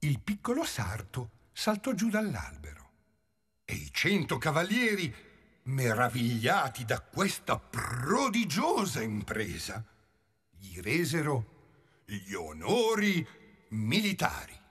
Il piccolo sarto saltò giù dall'albero e i cento cavalieri, meravigliati da questa prodigiosa impresa, gli resero gli onori militari.